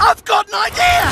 I've got an idea!